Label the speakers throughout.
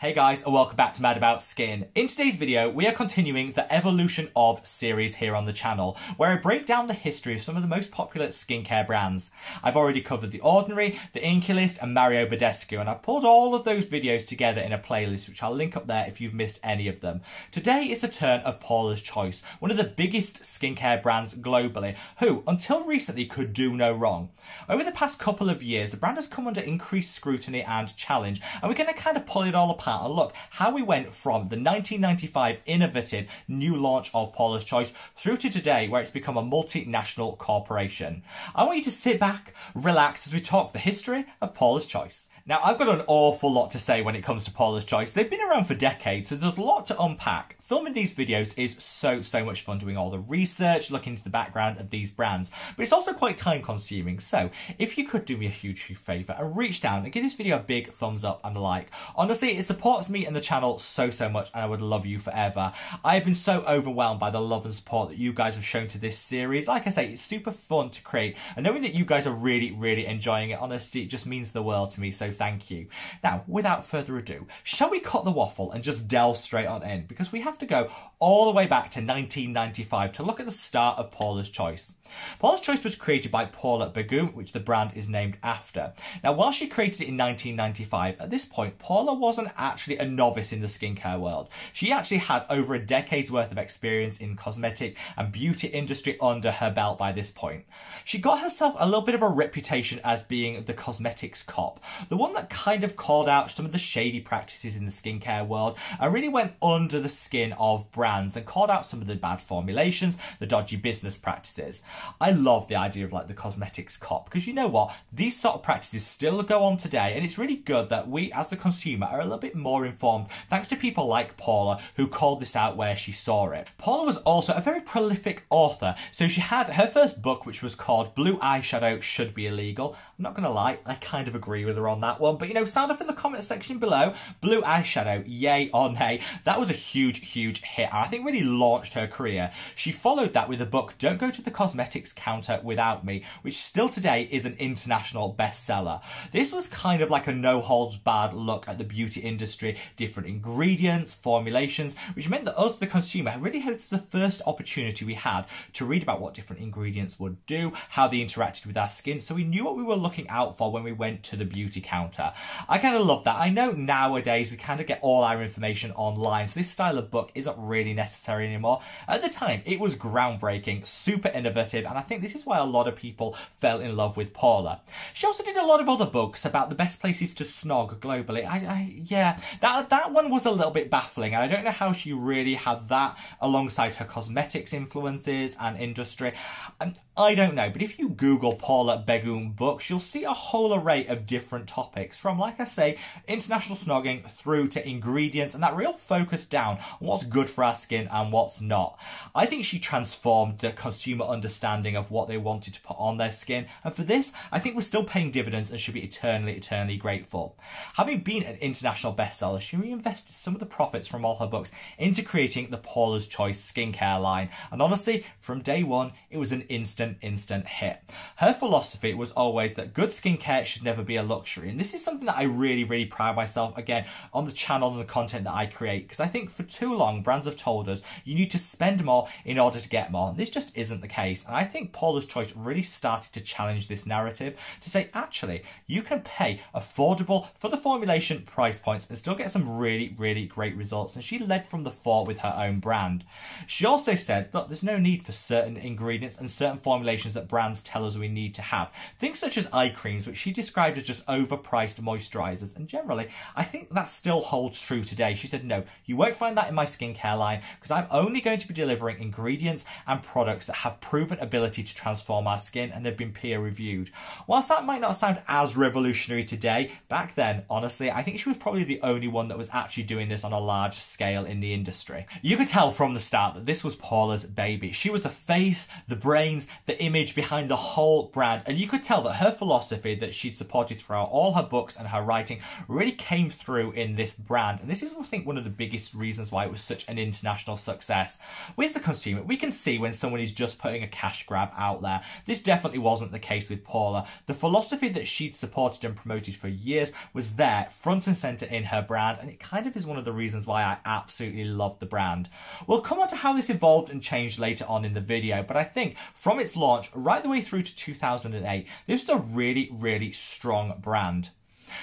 Speaker 1: Hey guys and welcome back to Mad About Skin. In today's video we are continuing the Evolution of series here on the channel where I break down the history of some of the most popular skincare brands. I've already covered The Ordinary, The Inkey List and Mario Badescu and I've pulled all of those videos together in a playlist which I'll link up there if you've missed any of them. Today is the turn of Paula's Choice, one of the biggest skincare brands globally who until recently could do no wrong. Over the past couple of years the brand has come under increased scrutiny and challenge and we're going to kind of pull it all apart apart and look how we went from the 1995 innovative new launch of Paula's Choice through to today where it's become a multinational corporation. I want you to sit back, relax as we talk the history of Paula's Choice. Now, I've got an awful lot to say when it comes to Paula's Choice. They've been around for decades, so there's a lot to unpack. Filming these videos is so, so much fun doing all the research, looking into the background of these brands, but it's also quite time consuming. So if you could do me a huge, huge favour and reach down and give this video a big thumbs up and a like. Honestly, it supports me and the channel so, so much and I would love you forever. I have been so overwhelmed by the love and support that you guys have shown to this series. Like I say, it's super fun to create and knowing that you guys are really, really enjoying it, honestly, it just means the world to me. So thank you. Now, without further ado, shall we cut the waffle and just delve straight on in? Because we have have to go all the way back to 1995 to look at the start of Paula's Choice. Paula's Choice was created by Paula Begoun, which the brand is named after. Now, while she created it in 1995, at this point, Paula wasn't actually a novice in the skincare world. She actually had over a decade's worth of experience in cosmetic and beauty industry under her belt by this point. She got herself a little bit of a reputation as being the cosmetics cop, the one that kind of called out some of the shady practices in the skincare world and really went under the skin of brands and called out some of the bad formulations, the dodgy business practices. I love the idea of like the cosmetics cop because you know what? These sort of practices still go on today and it's really good that we as the consumer are a little bit more informed thanks to people like Paula who called this out where she saw it. Paula was also a very prolific author. So she had her first book which was called Blue Eyeshadow Should Be Illegal. I'm not going to lie, I kind of agree with her on that one. But you know, sound off in the comment section below. Blue Eyeshadow, yay or nay. That was a huge, huge huge hit I think really launched her career. She followed that with the book Don't Go to the Cosmetics Counter Without Me, which still today is an international bestseller. This was kind of like a no holds barred look at the beauty industry, different ingredients, formulations, which meant that us, the consumer, really had the first opportunity we had to read about what different ingredients would do, how they interacted with our skin, so we knew what we were looking out for when we went to the beauty counter. I kind of love that. I know nowadays we kind of get all our information online, so this style of book isn't really necessary anymore. At the time, it was groundbreaking, super innovative, and I think this is why a lot of people fell in love with Paula. She also did a lot of other books about the best places to snog globally. I, I yeah, that that one was a little bit baffling, and I don't know how she really had that alongside her cosmetics influences and industry. And I don't know, but if you Google Paula Begoun books, you'll see a whole array of different topics, from, like I say, international snogging through to ingredients, and that real focus down on what's good for our skin and what's not. I think she transformed the consumer understanding of what they wanted to put on their skin, and for this, I think we're still paying dividends and should be eternally, eternally grateful. Having been an international bestseller, she reinvested some of the profits from all her books into creating the Paula's Choice skincare line, and honestly, from day one, it was an instant, instant hit. Her philosophy was always that good skincare should never be a luxury, and this is something that I really, really pride myself again on the channel and the content that I create, because I think for too long, brands have told us you need to spend more in order to get more. This just isn't the case. And I think Paula's Choice really started to challenge this narrative to say, actually, you can pay affordable for the formulation price points and still get some really, really great results. And she led from the fore with her own brand. She also said, look, there's no need for certain ingredients and certain formulations that brands tell us we need to have. Things such as eye creams, which she described as just overpriced moisturizers. And generally, I think that still holds true today. She said, no, you won't find that in my skincare line because I'm only going to be delivering ingredients and products that have proven ability to transform our skin and have been peer reviewed. Whilst that might not sound as revolutionary today, back then, honestly, I think she was probably the only one that was actually doing this on a large scale in the industry. You could tell from the start that this was Paula's baby. She was the face, the brains, the image behind the whole brand. And you could tell that her philosophy that she'd supported throughout all her books and her writing really came through in this brand. And this is, I think, one of the biggest reasons why it was such an international success. With the consumer, we can see when someone is just putting a cash grab out there. This definitely wasn't the case with Paula. The philosophy that she'd supported and promoted for years was there, front and center in her brand, and it kind of is one of the reasons why I absolutely love the brand. We'll come on to how this evolved and changed later on in the video, but I think from its launch right the way through to 2008, this was a really, really strong brand.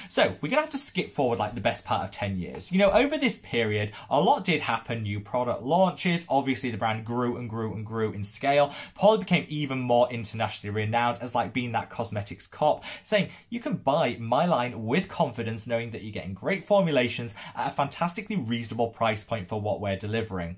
Speaker 1: So we're going to have to skip forward like the best part of 10 years. You know, over this period, a lot did happen. New product launches. Obviously, the brand grew and grew and grew in scale. Paula became even more internationally renowned as like being that cosmetics cop, saying you can buy my line with confidence, knowing that you're getting great formulations at a fantastically reasonable price point for what we're delivering.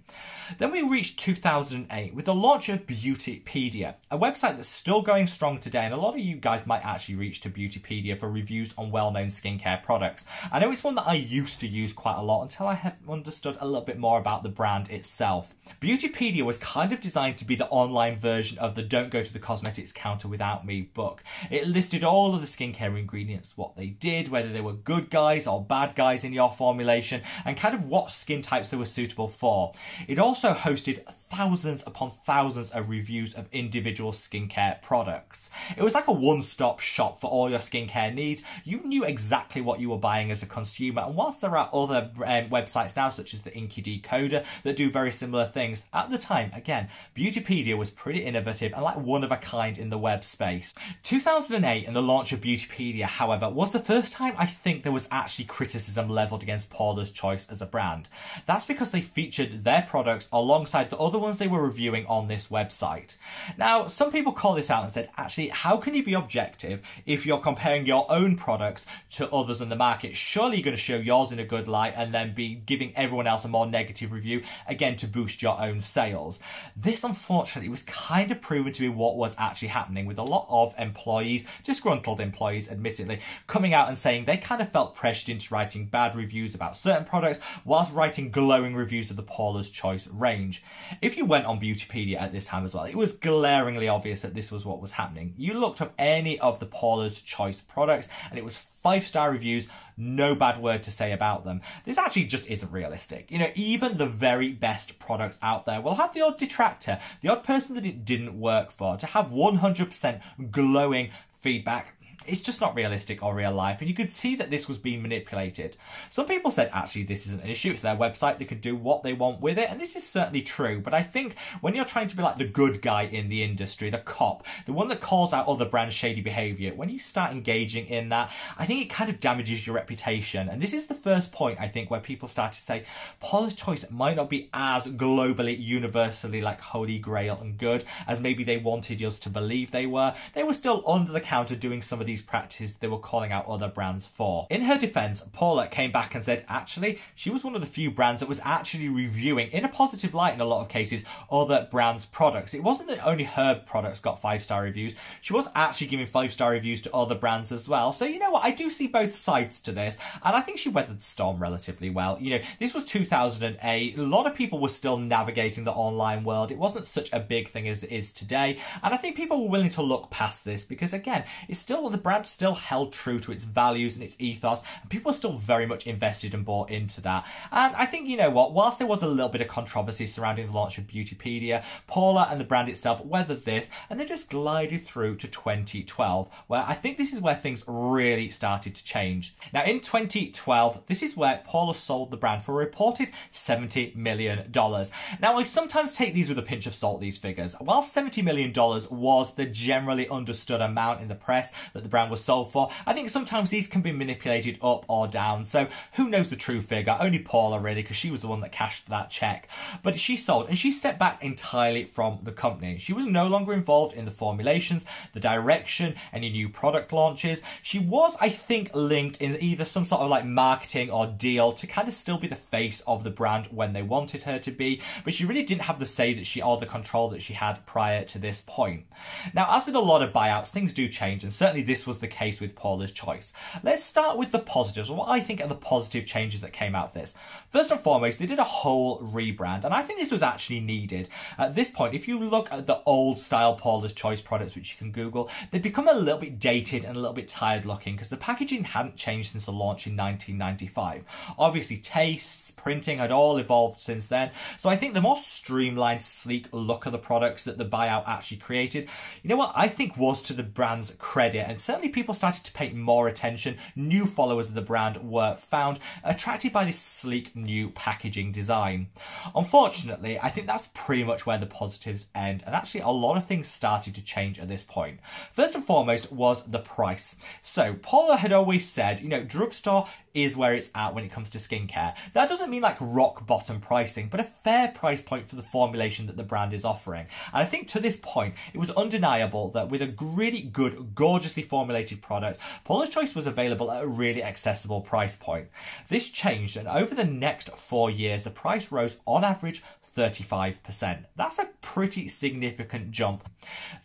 Speaker 1: Then we reached 2008 with the launch of Beautypedia, a website that's still going strong today, and a lot of you guys might actually reach to Beautypedia for reviews on well-known skincare products. I know it's one that I used to use quite a lot until I have understood a little bit more about the brand itself. Beautypedia was kind of designed to be the online version of the Don't Go to the Cosmetics Counter Without Me book. It listed all of the skincare ingredients, what they did, whether they were good guys or bad guys in your formulation, and kind of what skin types they were suitable for. It also hosted thousands upon thousands of reviews of individual skincare products. It was like a one stop shop for all your skincare needs. You knew exactly what you were buying as a consumer, and whilst there are other um, websites now, such as the INCIDecoder, that do very similar things, at the time, again, Beautypedia was pretty innovative and like one of a kind in the web space. 2008 and the launch of Beautypedia, however, was the first time I think there was actually criticism leveled against Paula's Choice as a brand. That's because they featured their products alongside the other ones they were reviewing on this website. Now, some people call this out and said, actually, how can you be objective if you're comparing your own products to others in the market? Surely you're going to show yours in a good light and then be giving everyone else a more negative review, again, to boost your own sales. This, unfortunately, was kind of proven to be what was actually happening with a lot of employees, disgruntled employees, admittedly, coming out and saying they kind of felt pressured into writing bad reviews about certain products whilst writing glowing reviews of the Paula's Choice range. If you went on Beautypedia at this time as well, it was glaringly obvious that this was what was happening. You looked up any of the Paula's Choice products and it was five star reviews, no bad word to say about them. This actually just isn't realistic. You know, even the very best products out there will have the odd detractor, the odd person that it didn't work for. To have 100% glowing feedback it's just not realistic or real life, and you could see that this was being manipulated. Some people said actually this isn't an issue, it's their website, they could do what they want with it, and this is certainly true, but I think when you're trying to be like the good guy in the industry, the cop, the one that calls out other brands' shady behaviour, when you start engaging in that, I think it kind of damages your reputation. And this is the first point, I think, where people start to say, Paula's Choice might not be as globally, universally like holy grail and good as maybe they wanted us to believe they were. They were still under the counter doing some of these practices they were calling out other brands for. In her defense, Paula came back and said actually she was one of the few brands that was actually reviewing, in a positive light in a lot of cases, other brands' products. It wasn't that only her products got five star reviews, she was actually giving five star reviews to other brands as well. So, you know what, I do see both sides to this, and I think she weathered the storm relatively well. You know, this was 2008, a lot of people were still navigating the online world, it wasn't such a big thing as it is today, and I think people were willing to look past this because, again, it's still the brand still held true to its values and its ethos, and people are still very much invested and bought into that. And I think, you know what, whilst there was a little bit of controversy surrounding the launch of Beautypedia, Paula and the brand itself weathered this and then just glided through to 2012, where I think this is where things really started to change. Now, in 2012, this is where Paula sold the brand for a reported $70 million. Now, I sometimes take these with a pinch of salt, these figures. While $70 million was the generally understood amount in the press that the brand was sold for. I think sometimes these can be manipulated up or down. So who knows the true figure? Only Paula really, because she was the one that cashed that check. But she sold and she stepped back entirely from the company. She was no longer involved in the formulations, the direction, any new product launches. She was, I think, linked in either some sort of like marketing or deal to kind of still be the face of the brand when they wanted her to be, but she really didn't have the say that she or the control that she had prior to this point. Now, as with a lot of buyouts, things do change, and certainly this this was the case with Paula's Choice. Let's start with the positives, what I think are the positive changes that came out of this. First and foremost, they did a whole rebrand, and I think this was actually needed. At this point, if you look at the old style Paula's Choice products, which you can Google, they've become a little bit dated and a little bit tired looking because the packaging hadn't changed since the launch in 1995. Obviously, tastes, printing had all evolved since then, so I think the more streamlined, sleek look of the products that the buyout actually created, you know what, I think was to the brand's credit, and certainly people started to pay more attention. New followers of the brand were found, attracted by this sleek new packaging design. Unfortunately, I think that's pretty much where the positives end, and actually a lot of things started to change at this point. First and foremost was the price. So Paula had always said, you know, drugstore is where it's at when it comes to skincare. That doesn't mean like rock bottom pricing, but a fair price point for the formulation that the brand is offering. And I think to this point, it was undeniable that with a really good, gorgeously formulated product, Paula's Choice was available at a really accessible price point. This changed, and over the next four years, the price rose on average 35%. That's a pretty significant jump.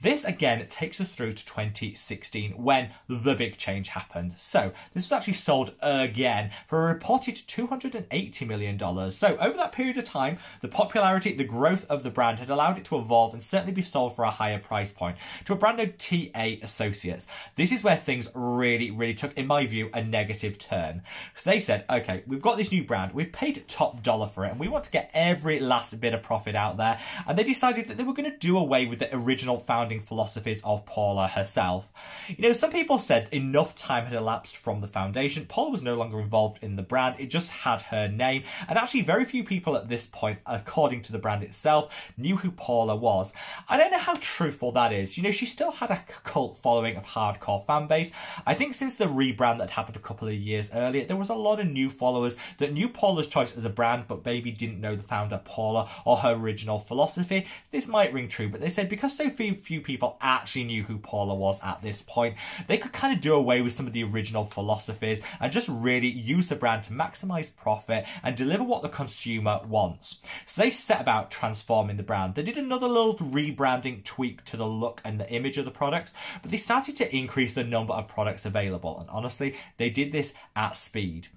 Speaker 1: This again takes us through to 2016 when the big change happened. So this was actually sold again for a reported $280 million. So over that period of time, the popularity, the growth of the brand had allowed it to evolve and certainly be sold for a higher price point to a brand named TA Associates. This is where things really, really took, in my view, a negative turn. So they said, okay, we've got this new brand, we've paid top dollar for it, and we want to get every last bit of profit out there. And they decided that they were going to do away with the original founding philosophies of Paula herself. You know, some people said enough time had elapsed from the foundation. Paula was no longer involved in the brand, it just had her name. And actually, very few people at this point, according to the brand itself, knew who Paula was. I don't know how truthful that is. You know, she still had a cult following of hardcore fan base. I think since the rebrand that happened a couple of years earlier, there was a lot of new followers that knew Paula's Choice as a brand, but maybe didn't know the founder Paula or her original philosophy. This might ring true, but they said because so few, few people actually knew who Paula was at this point, they could kind of do away with some of the original philosophies and just really use the brand to maximize profit and deliver what the consumer wants. So they set about transforming the brand. They did another little rebranding tweak to the look and the image of the products, but they started to increase the number of products available. And honestly, they did this at speed.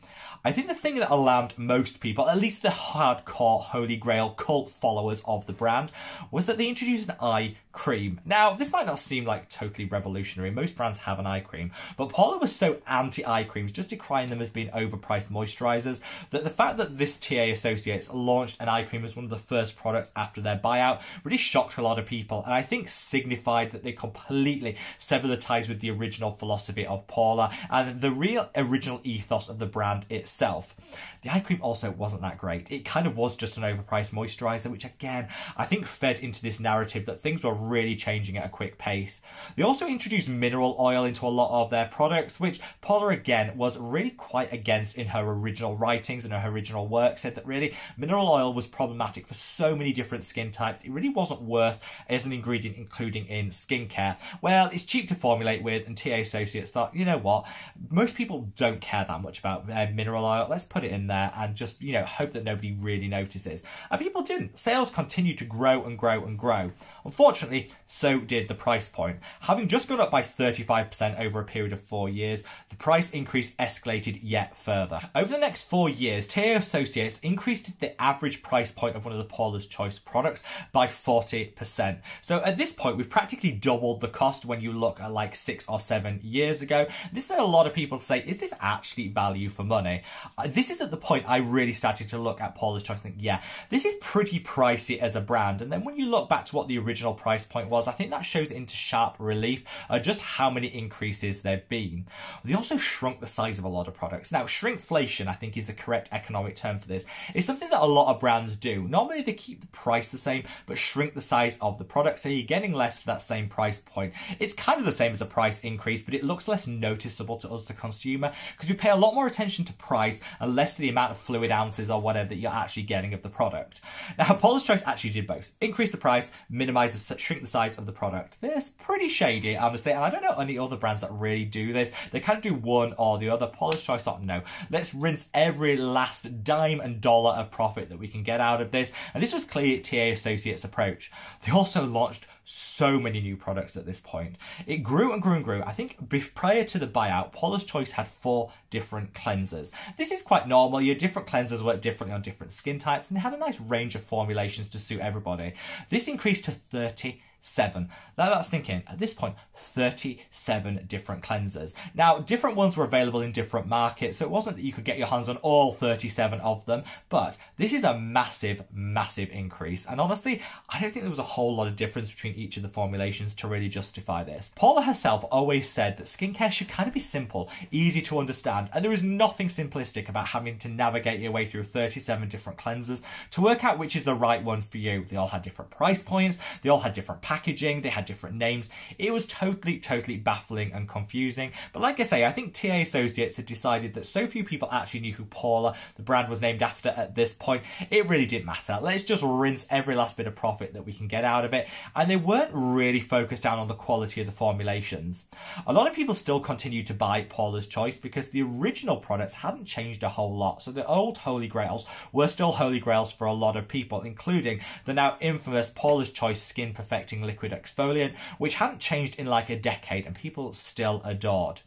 Speaker 1: I think the thing that alarmed most people, at least the hardcore Holy Grail cult followers of the brand, was that they introduced an eye cream. Now, this might not seem like totally revolutionary. Most brands have an eye cream, but Paula was so anti eye creams, just decrying them as being overpriced moisturizers, that the fact that this TA Associates launched an eye cream as one of the first products after their buyout really shocked a lot of people, and I think signified that they completely severed the ties with the original philosophy of Paula and the real original ethos of the brand itself. The eye cream also wasn't that great. It kind of was just an overpriced moisturizer, which again, I think fed into this narrative that things were really changing at a quick pace. They also introduced mineral oil into a lot of their products, which Paula again was really quite against in her original writings and her original work, said that really mineral oil was problematic for so many different skin types. It really wasn't worth as an ingredient including in skincare. Well, it's cheap to formulate with, and TA Associates thought, you know what, most people don't care that much about uh, mineral oil. Let's put it in there and just, you know, hope that nobody really notices. And people didn't. Sales continued to grow and grow and grow. Unfortunately, so did the price point. Having just gone up by 35% over a period of four years, the price increase escalated yet further. Over the next four years, TA Associates increased the average price point of one of the Paula's Choice products by 40%. So at this point, we've practically doubled the cost when you look at like six or seven years ago. This led a lot of people to say, is this actually value for money? Uh, this is at the point I really started to look at Paula's Choice and think, yeah, this is pretty pricey as a brand. And then when you look back to what the original price point was, I think that shows into sharp relief uh, just how many increases there've been. They also shrunk the size of a lot of products. Now, shrinkflation, I think, is the correct economic term for this. It's something that a lot of brands do. Normally, they keep the price the same, but shrink the size of the product, so you're getting less for that same price point. It's kind of the same as a price increase, but it looks less noticeable to us, the consumer, because we pay a lot more attention to price and less to the amount of fluid ounces or whatever that you're actually getting of the product. Now, Paula's Choice actually did both. Increase the price, minimize the, shrink the size of the product. This pretty shady, honestly, and I don't know any other brands that really do this. They kind of do one or the other. Paula's Choice thought, no, let's rinse every last dime and dollar of profit that we can get out of this. And this was clearly TA Associates' approach. They also launched so many new products at this point. It grew and grew and grew. I think prior to the buyout, Paula's Choice had four different cleansers. This is quite normal. Your different cleansers work differently on different skin types, and they had a nice range of formulations to suit everybody. This increased to 30 seven. Now that's thinking, at this point, 37 different cleansers. Now, different ones were available in different markets, so it wasn't that you could get your hands on all 37 of them, but this is a massive, massive increase. And honestly, I don't think there was a whole lot of difference between each of the formulations to really justify this. Paula herself always said that skincare should kind of be simple, easy to understand, and there is nothing simplistic about having to navigate your way through 37 different cleansers to work out which is the right one for you. They all had different price points, they all had different packages packaging, they had different names. It was totally, totally baffling and confusing. But like I say, I think TA Associates had decided that so few people actually knew who Paula, the brand, was named after at this point, it really didn't matter. Let's just rinse every last bit of profit that we can get out of it. And they weren't really focused down on the quality of the formulations. A lot of people still continued to buy Paula's Choice because the original products hadn't changed a whole lot. So the old Holy Grails were still Holy Grails for a lot of people, including the now infamous Paula's Choice Skin Perfecting liquid exfoliant, which hadn't changed in like a decade and people still adored.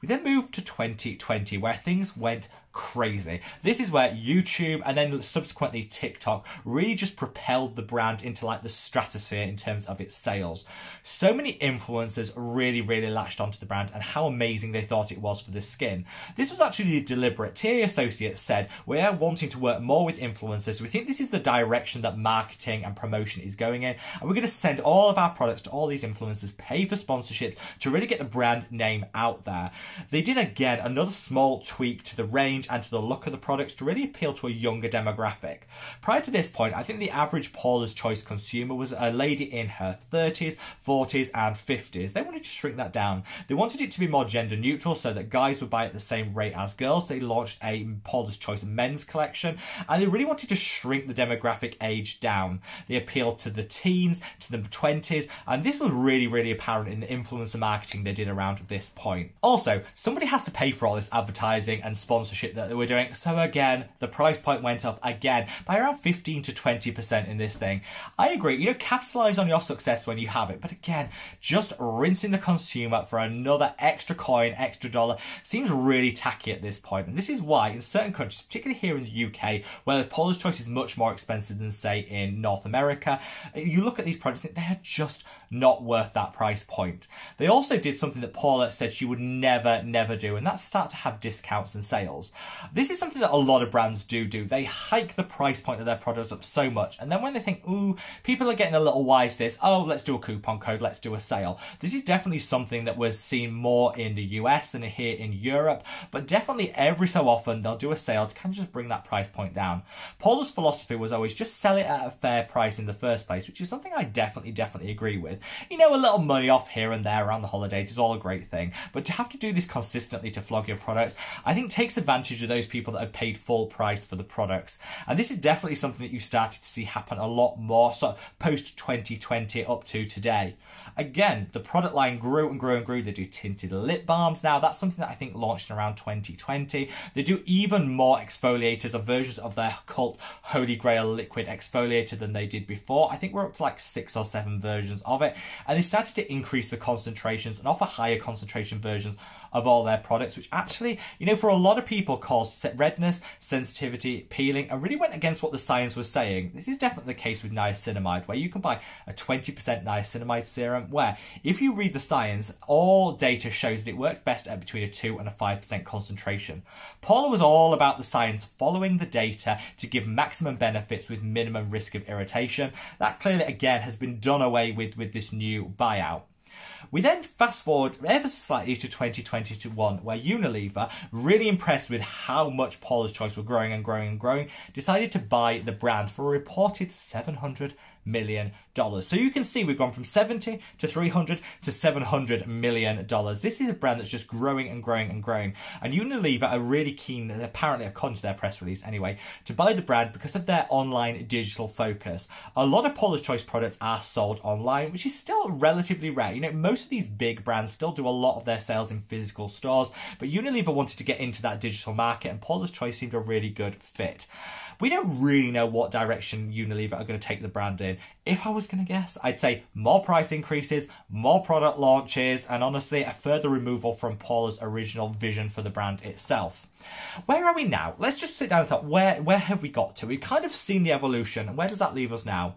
Speaker 1: We then moved to 2020, where things went crazy. This is where YouTube and then subsequently TikTok really just propelled the brand into like the stratosphere in terms of its sales. So many influencers really, really latched onto the brand and how amazing they thought it was for the skin. This was actually deliberate. TA Associates said, we're wanting to work more with influencers. We think this is the direction that marketing and promotion is going in. And we're going to send all of our products to all these influencers, pay for sponsorship to really get the brand name out there. They did again another small tweak to the range and to the look of the products to really appeal to a younger demographic. Prior to this point, I think the average Paula's Choice consumer was a lady in her 30s, 40s, and 50s. They wanted to shrink that down. They wanted it to be more gender neutral so that guys would buy at the same rate as girls. They launched a Paula's Choice men's collection and they really wanted to shrink the demographic age down. They appealed to the teens, to the 20s, and this was really, really apparent in the influencer marketing they did around this point. Also, somebody has to pay for all this advertising and sponsorship that they were doing. So again, the price point went up again by around 15 to 20% in this thing. I agree, you know, capitalize on your success when you have it. But again, just rinsing the consumer for another extra coin, extra dollar seems really tacky at this point. And this is why in certain countries, particularly here in the UK, where the Paula's Choice is much more expensive than say in North America, you look at these products, they're just not worth that price point. They also did something that Paula said she would never, never do, and that's start to have discounts and sales. This is something that a lot of brands do do. They hike the price point of their products up so much, and then when they think, ooh, people are getting a little wise to this, oh, let's do a coupon code, let's do a sale. This is definitely something that was seen more in the US than here in Europe, but definitely every so often they'll do a sale to kind of just bring that price point down. Paula's philosophy was always just sell it at a fair price in the first place, which is something I definitely, definitely agree with. You know, a little money off here and there around the holidays is all a great thing, but to have to do this consistently to flog your products, I think takes advantage of those people that have paid full price for the products. And this is definitely something that you started to see happen a lot more so post 2020 up to today. Again, the product line grew and grew and grew. They do tinted lip balms now. That's something that I think launched around 2020. They do even more exfoliators or versions of their cult Holy Grail liquid exfoliator than they did before. I think we're up to like six or seven versions of it. And they started to increase the concentrations and offer higher concentration versions of all their products, which actually, you know, for a lot of people caused redness, sensitivity, peeling, and really went against what the science was saying. This is definitely the case with niacinamide, where you can buy a 20% niacinamide serum, Um, where if you read the science, all data shows that it works best at between a 2 and a 5% concentration. Paula was all about the science following the data to give maximum benefits with minimum risk of irritation. That clearly, again, has been done away with with this new buyout. We then fast forward ever slightly to 2021, where Unilever, really impressed with how much Paula's Choice were growing and growing and growing, decided to buy the brand for a reported 700 million dollars. So you can see we've gone from 70 to 300 to 700 million dollars. This is a brand that's just growing and growing and growing. And Unilever are really keen, apparently according to their press release anyway, to buy the brand because of their online digital focus. A lot of Paula's Choice products are sold online, which is still relatively rare. You know, most of these big brands still do a lot of their sales in physical stores, but Unilever wanted to get into that digital market and Paula's Choice seemed a really good fit. We don't really know what direction Unilever are going to take the brand in. If I was going to guess, I'd say more price increases, more product launches, and honestly, a further removal from Paula's original vision for the brand itself. Where are we now? Let's just sit down and thought, where, where have we got to? We've kind of seen the evolution, and where does that leave us now?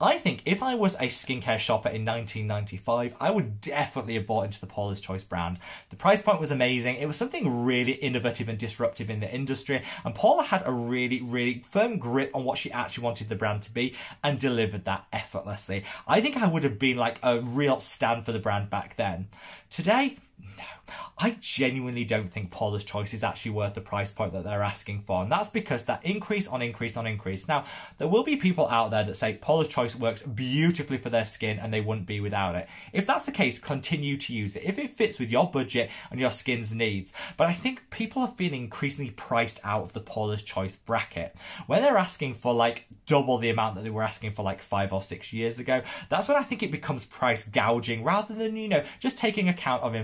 Speaker 1: I think if I was a skincare shopper in 1995, I would definitely have bought into the Paula's Choice brand. The price point was amazing. It was something really innovative and disruptive in the industry, and Paula had a really, really firm grip on what she actually wanted the brand to be and delivered that effortlessly. I think I would have been like a real stand for the brand back then. Today, no. I genuinely don't think Paula's Choice is actually worth the price point that they're asking for. And that's because that increase on increase on increase. Now, there will be people out there that say Paula's Choice works beautifully for their skin and they wouldn't be without it. If that's the case, continue to use it if it fits with your budget and your skin's needs. But I think people are feeling increasingly priced out of the Paula's Choice bracket. When they're asking for like double the amount that they were asking for like five or six years ago, that's when I think it becomes price gouging rather than, you know, just taking account of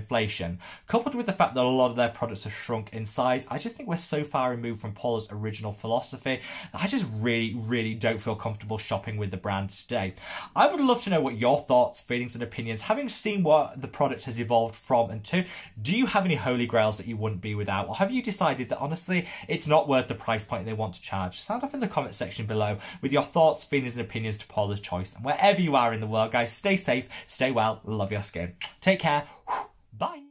Speaker 1: Coupled with the fact that a lot of their products have shrunk in size, I just think we're so far removed from Paula's original philosophy that I just really, really don't feel comfortable shopping with the brand today. I would love to know what your thoughts, feelings, and opinions, having seen what the product has evolved from and to, do you have any holy grails that you wouldn't be without? Or have you decided that honestly, it's not worth the price point they want to charge? Sound off in the comment section below with your thoughts, feelings, and opinions to Paula's Choice. And wherever you are in the world, guys, stay safe, stay well, love your skin. Take care. Bye.